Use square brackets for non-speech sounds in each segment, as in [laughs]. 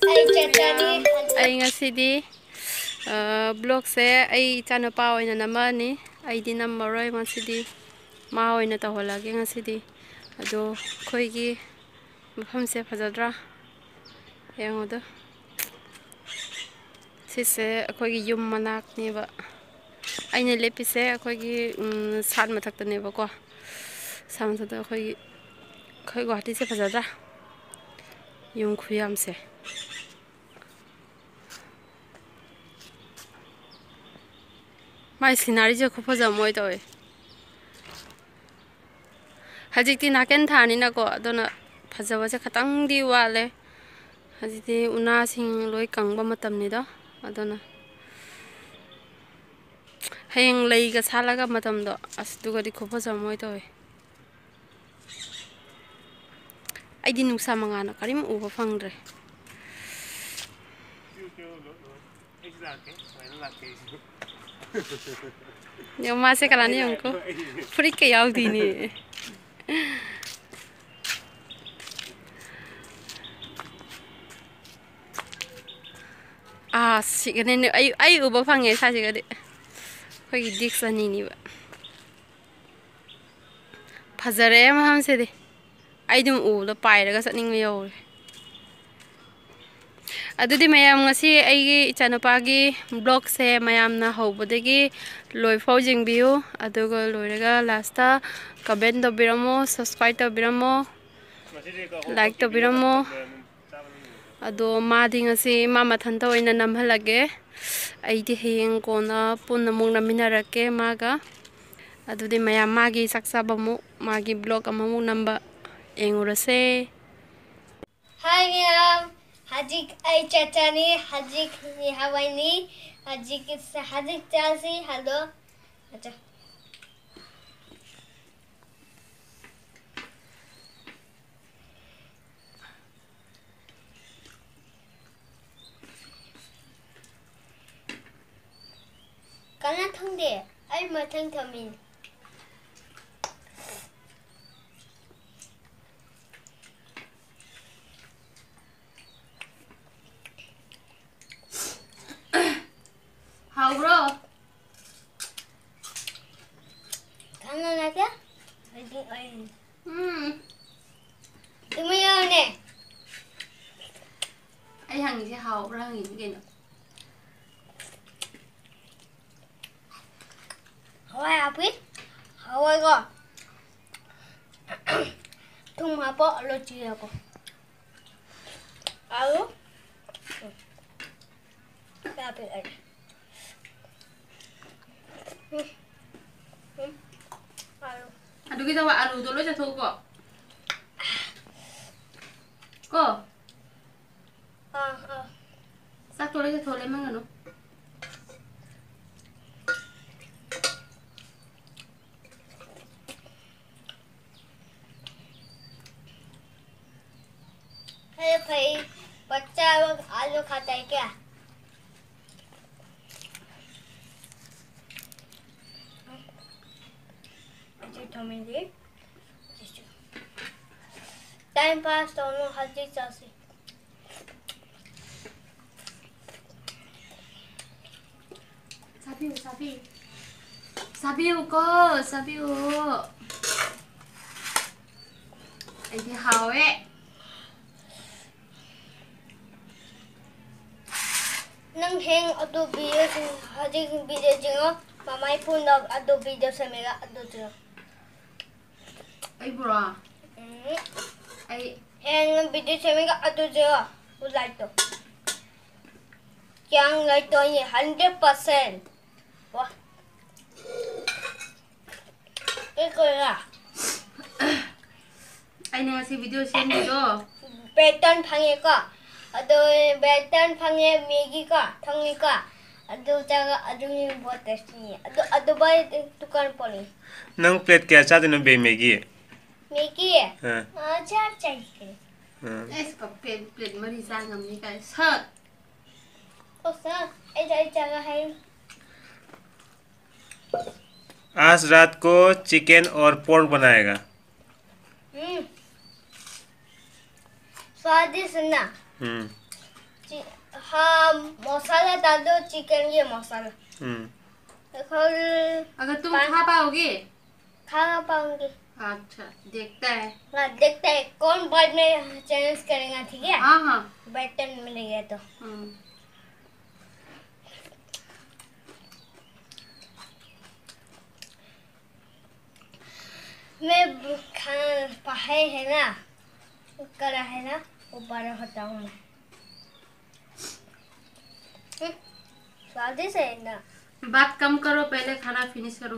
ꯑꯩ ꯆꯠꯆꯅꯤ ꯑꯩ ꯉꯁꯤꯗꯤ ꯕ꯭ꯂꯣꯛꯁꯦ ꯑꯩ ꯏꯆꯥꯅꯨꯄꯥ ꯑꯣꯏꯅ ꯅꯝꯃꯛꯑꯅꯤ ꯑꯩꯗꯤ ꯅꯝꯃꯔꯣꯏ ꯉꯁꯤꯗꯤ ꯃꯥ ꯑꯣꯏꯅ ꯇꯧꯍꯜꯂꯒꯦ ꯉꯁꯤꯗꯤ ꯑꯗꯣ ꯑꯩꯈꯣꯏꯒꯤ ꯃꯐꯝꯁꯦ ꯐꯖꯗ꯭ꯔꯥ ꯌꯦꯡꯉꯨꯗ ꯁꯤꯁꯦ ꯑꯩꯈꯣꯏꯒꯤ ꯌꯨꯝ ꯃꯅꯥꯛꯅꯦꯕ ꯑꯩꯅ ꯂꯦꯞꯄꯤꯁꯦ ꯑꯩꯈꯣꯏꯒꯤ ꯁꯥꯠ ꯃꯊꯛꯇꯅꯦꯕꯀꯣ ꯁꯥꯠ ꯃꯊꯛꯇ ꯑꯩꯈꯣꯏꯒꯤ ꯑꯩꯈꯣꯏ ꯒꯨꯍꯥꯇꯤꯁꯦ ꯐꯖꯗ꯭ꯔꯥ ꯌꯨꯝ ꯈꯨꯌꯥꯝꯁꯦ 마 시나리오 커퍼자 모이 더이 하직디 나겐 다니나고 너나 바자바자 가당디 와래 하직디 우나싱 로이 강바 마땀니다 아더나 하영 레이가 살아가 마담도 아스두가리 커퍼자 모이 더이 아이디 농사 망하나 가림 우버 팡드레 Exactly, I like it. ยังมาเสกลานี่ยังก็ฟรีกยาวดีนี่อาสิกันเนี่ยไอ้ไอ้อุบฟังไงซาสิกันเด็กค่อยดิกสันนี่นี่วะพัจเรมาทำเสร็จไอ้ดุมอูแล้วไปแล้วก็สันนิ่งไม่ยอม अदुदी ma'am ngasi aigi icanopagi blog se mayamna hobodegi loifau jingbiu adugo loiraga lasta comment to biramo subscribe to biramo like to biramo ado ma ding ngasi ma mathan to ina namhalage aidi heng kona punna mung naminarake maga अदुदी ma'am मागी सक्साबमु मागी blog अममु number एंगुरसे hi ma'am ꯑꯩ ꯆꯠꯆꯅꯤ ꯍꯧꯖꯤꯛ ꯍꯋꯥꯏꯅꯤ ꯍꯧꯖꯤꯛ ꯍꯧꯖꯤꯛ ꯆꯥꯁꯤ ꯍꯜꯂꯣ ꯑꯆꯥ ꯀꯅꯥ ꯊꯪꯗꯦ ꯑꯩ ꯃꯊꯪ ꯊꯝꯃꯤꯅꯤ 아 울어. 가난하게? 음. 이모야네. anh Hằng gì hầu ra nghỉ cái nữa. Hỏi à biết? ai rồi. Thùng hà bọ lo chuyện rồi. Aduh kita wa alu dulu aja tuh kok. Kok? Ah, ah. Satu lagi tuh lemang kan? अरे भाई बच्चा लोग आलू खाता है क्या vitamin D. Time pass onun hacıcası. Sabiu, sabiu. Sabiu ko, sabiu. Ini hawe. Nang heng adu video hajing video jingo, mamai pun adu video semega adu jingo. 아이 브라 hmm 아이 heng video samega adu jingo u like to kyang like to ye 100% wah cái à 아이 내가 새 비디오 셴디도 배턴 방에가 아도 배턴 방에 미기가 텅이가 아도 자가 아중이 뭐 됐으니 아도 아도 바이 두칸 뻔히 नंग plate क्या चाहते न बे Maggi 미기 हाँ हाँ। हाँ। आज रात को चिकन और पोर्क बनाएगा। हम्म। स्वादिष्ट हम्म। हाँ मसाला डाल दो चिकन के मसाला। हम्म। अगर तुम खा पाओगे। खा पाओगे अच्छा देखता है। हाँ देखते हैं कौन बाद में चैलेंज करेगा ठीक है? हाँ हाँ। बर्तन मिलेगा तो। हम्म। मैं खाना पढ़ाई है ना करा है ना वो बड़ा होता हूँ मैं। हम्म, स्वादिष्ट है ना। बात कम करो पहले खाना फिनिश करो।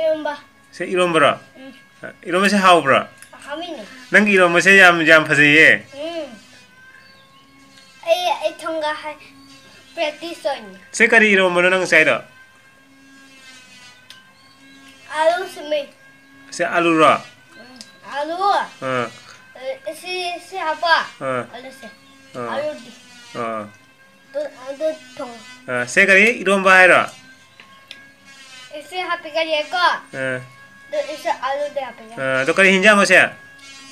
Ilomba. Se ilombra. Ilomba se haubra. Hamini. Nang ilomba se jam jam fasaye. Ai ai thonga hai practice. Se kari ilomba nang sai da. Alu sumi. Se alu ra. Alu. Ha. Se se apa? Ha. Alu se. Alu di. Ha. Tu tu thong. Ha se kari ilomba hai ra. Isi HP kali ya kok? Eh. Isi alu deh HPnya. Eh, itu kali hinjang mas ya?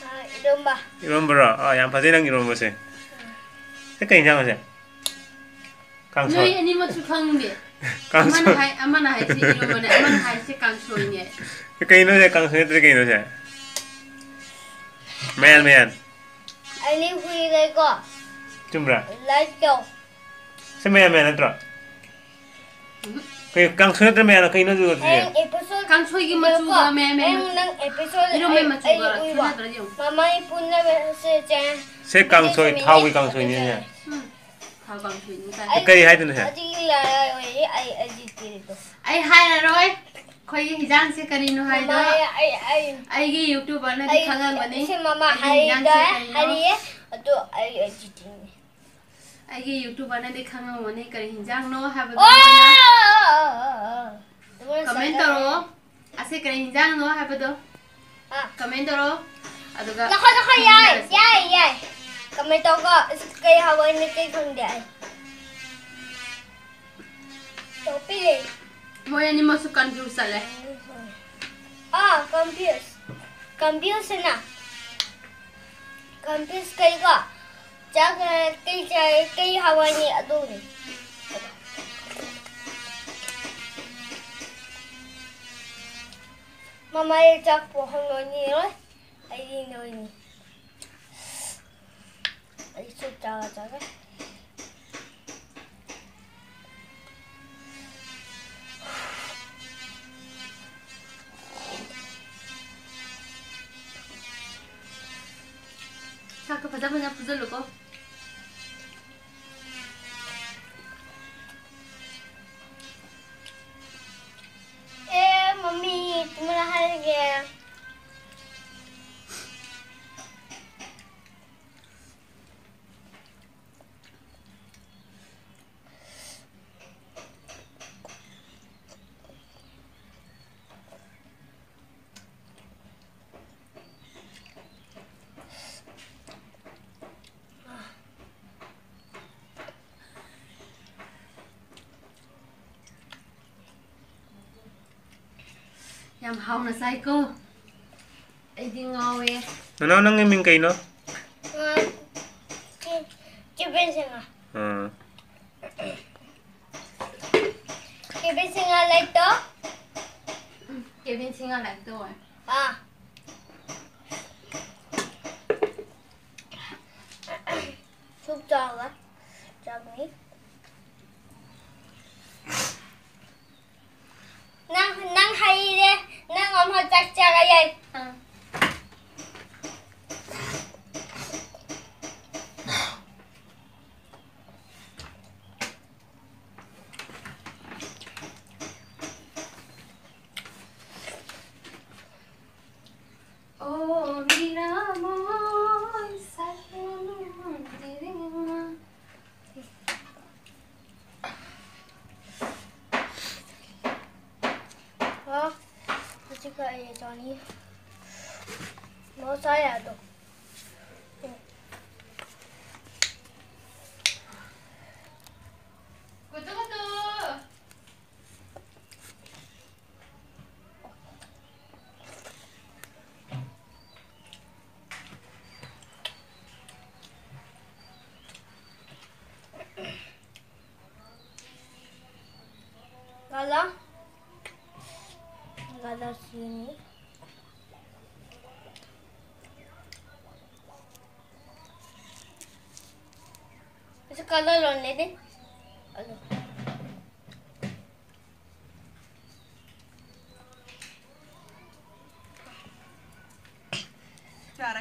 Nah, irumba. Irumba, oh yang pasti yang irumba ya? sih. Itu kali hinjang mas ya? Kang Sol. Ini mau cuci [laughs] kang kan kan ya? deh. Kang Mana hai, mana hai sih irumba nih? Mana hai sih kang Sol ini? Kau ini nih sih. Mel mel. Ini kui lagi kok. Cuma. Lagi kok. Semuanya mel entar. Kay kang suyo tra mera kay no du tra. Kang suyo gi machu mẹ mẹ em Nang episode Mẹ mẹ me machu ga chuna tra jo. Mama i punna se cha. Se kang suyo thau gi kang suyo ni ne. Thau kang suyo ni ta. Kay hai dun ha. Aji la ai ai aji ti to. Ai hai la roi. Khoi gi hijang se kari no hai do. Ai ai ai gi youtuber na di khangang bani. Se mama hai da. Ari to ai aji ti. आगे YouTube आने दिखांगा वो नहीं करें जांग no है। बदो comment करो ऐसे करें जांग नो है। बदो कमेंट करो अदुगा देखो देखो यार यार यार। कमेंट करो इसके हवा में कई आए तो पीले वो यानी मसु कंफ्यूज चले आ कंफ्यूज कंफ्यूज है ना। कंफ्यूज करेगा। chắc cái cái cái hava nhẹ tôi mama chắc phụ không nói gì rồi ai đi nói gì ai chút chờ chờ cái. Как бы, да, меня позалюбил. mami, तुम्हारा हार Yam hau là sai không, ai đi ngồi? nó nó Ay di ngaw eh. Ano nang iming kayo no? Kibin bên nga. Ah. Kibin siya nga bên to? Kibin siya nga like à. eh. Ah. Çok daha var. Canlı. Nang, hay hayır. Nang om, ho tsaktsa kayo. Ah. Isa kala lang din. Ano?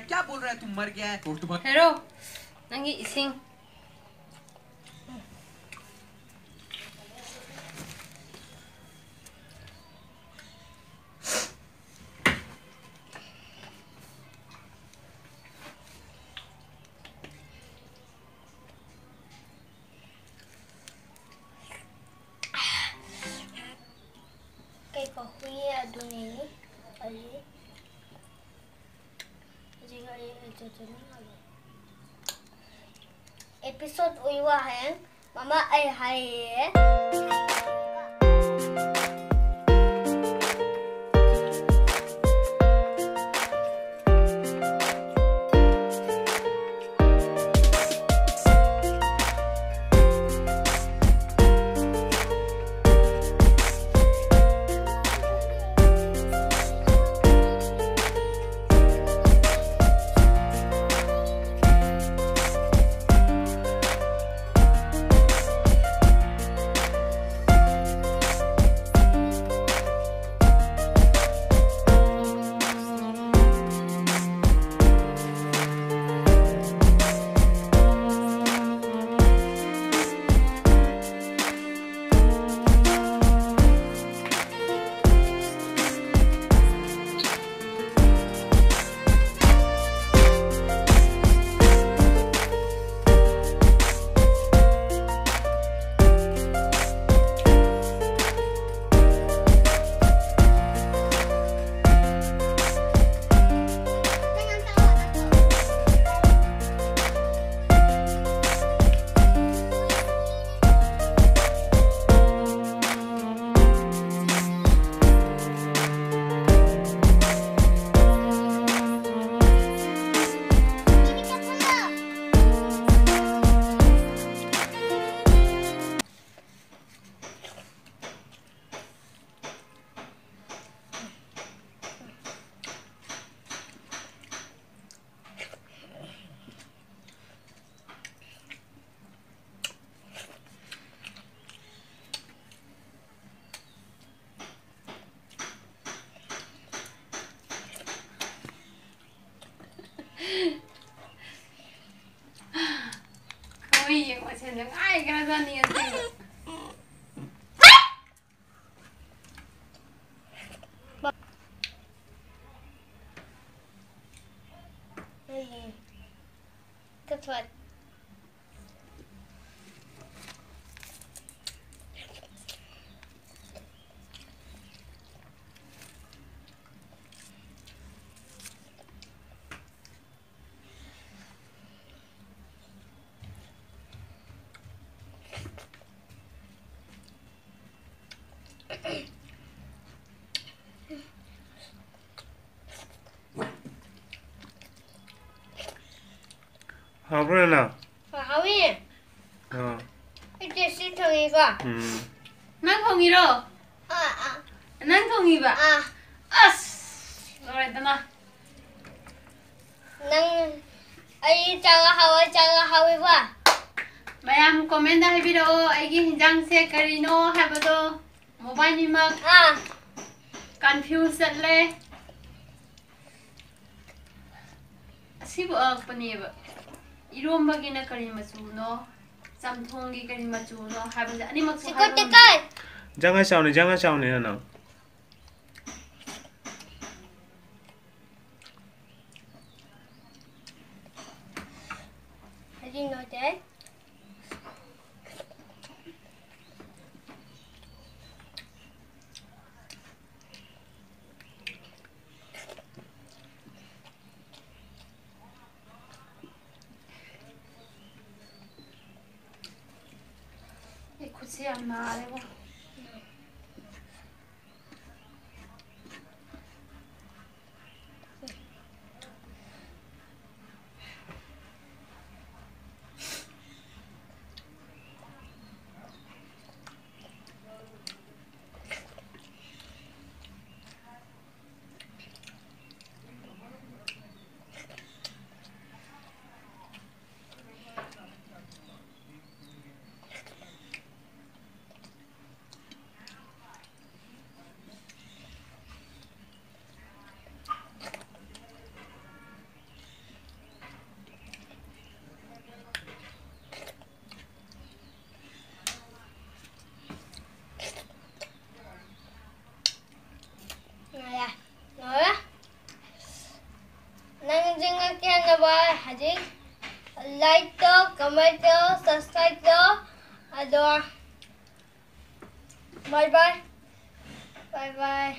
क्या बोल रहा है तुम मर गया है और नंगी Hero, episode aji aji mama aji episode हुआ what Oh. Hmm. Ah, ah, vậy? ah. As. Rồi, tao nào. Nang ay jaga hawa jaga hawi ba? 이로움박이나 가리마초노 쌈통기 가리마초노 하면서 아니 막 시끄러 시끄러 장아샤오네 장아샤오네 나 Magic. Like the, comment the, subscribe the, and uh, bye bye. Bye bye.